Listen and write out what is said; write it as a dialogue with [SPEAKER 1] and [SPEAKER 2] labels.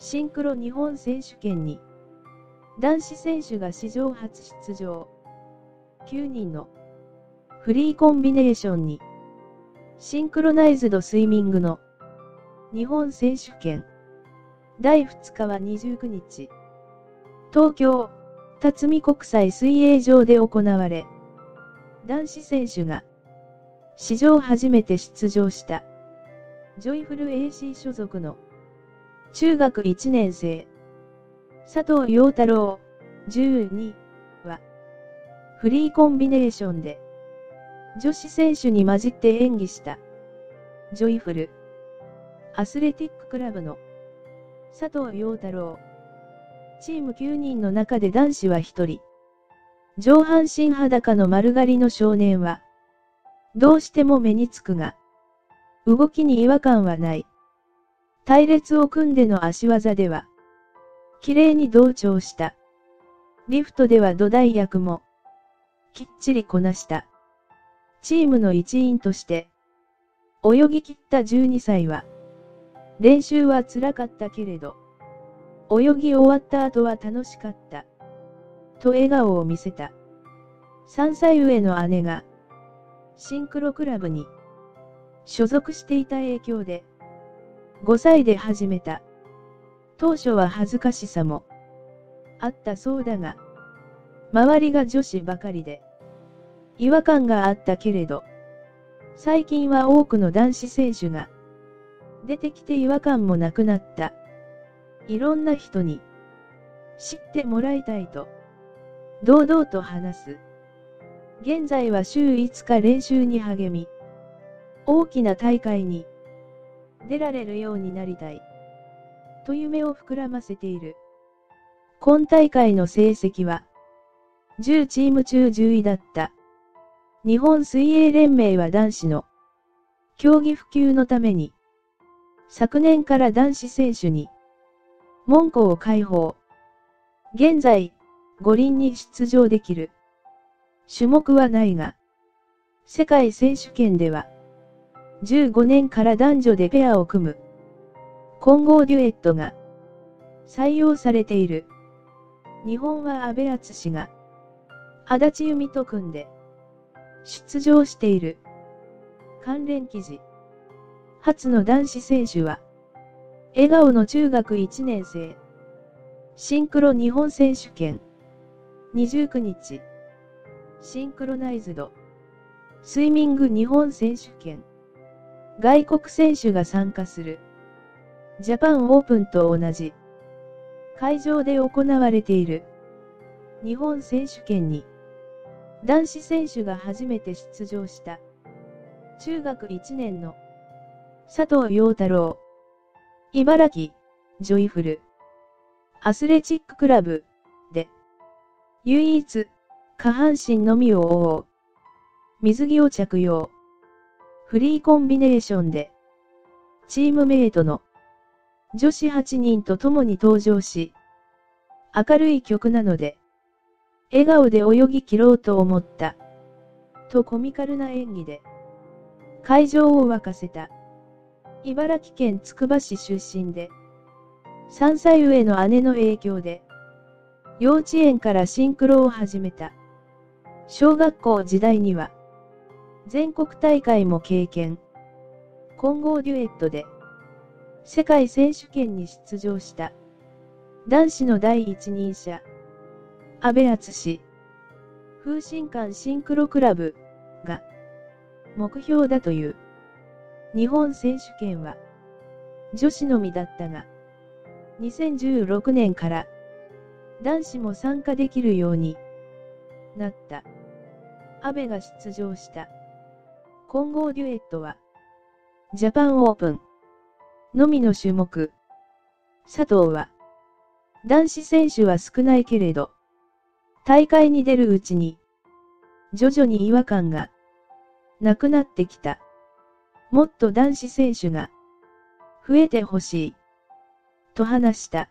[SPEAKER 1] シンクロ日本選手権に、男子選手が史上初出場。9人の。フリーコンビネーションに、シンクロナイズドスイミングの。日本選手権。第2日は29日、東京、辰巳国際水泳場で行われ、男子選手が。史上初めて出場した、ジョイフル AC 所属の。中学1年生、佐藤陽太郎、12は、フリーコンビネーションで、女子選手に混じって演技した、ジョイフル、アスレティッククラブの。佐藤陽太郎。チーム9人の中で男子は1人。上半身裸の丸刈りの少年は、どうしても目につくが、動きに違和感はない。隊列を組んでの足技では、綺麗に同調した。リフトでは土台役も、きっちりこなした。チームの一員として、泳ぎ切った12歳は、練習は辛かったけれど、泳ぎ終わった後は楽しかった。と笑顔を見せた。3歳上の姉が、シンクロクラブに所属していた影響で、5歳で始めた。当初は恥ずかしさもあったそうだが、周りが女子ばかりで、違和感があったけれど、最近は多くの男子選手が、出てきて違和感もなくなった。いろんな人に知ってもらいたいと、堂々と話す。現在は週5日練習に励み、大きな大会に出られるようになりたい。と夢を膨らませている。今大会の成績は、10チーム中10位だった。日本水泳連盟は男子の競技普及のために、昨年から男子選手に、門戸を開放。現在、五輪に出場できる。種目はないが、世界選手権では、15年から男女でペアを組む、混合デュエットが、採用されている。日本は安倍敦が、足立由美と組んで、出場している。関連記事。初の男子選手は、笑顔の中学1年生。シンクロ日本選手権。29日。シンクロナイズド。スイミング日本選手権。外国選手が参加する。ジャパンオープンと同じ。会場で行われている。日本選手権に。男子選手が初めて出場した。中学1年の佐藤陽太郎。茨城、ジョイフル。アスレチッククラブ、で、唯一、下半身のみを覆う。水着を着用。フリーコンビネーションで、チームメイトの女子8人と共に登場し、明るい曲なので、笑顔で泳ぎ切ろうと思った。とコミカルな演技で、会場を沸かせた。茨城県つくば市出身で、3歳上の姉の影響で、幼稚園からシンクロを始めた。小学校時代には、全国大会も経験。混合デュエットで、世界選手権に出場した。男子の第一人者、安倍敦風神館シンクロクラブ。が。目標だという。日本選手権は。女子のみだったが、2016年から。男子も参加できるように。なった。安倍が出場した。混合デュエットはジャパンオープンのみの種目。佐藤は男子選手は少ないけれど大会に出るうちに徐々に違和感がなくなってきた。もっと男子選手が増えてほしい。と話した。